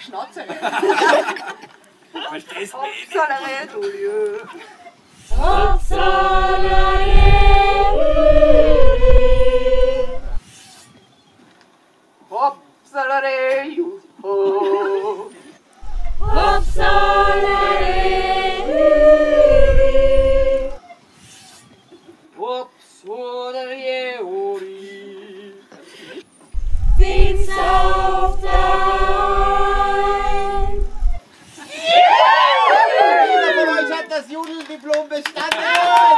die Sekunde kostet. Einfach Schnauze. Verstehst du? Fins auf der Yeah.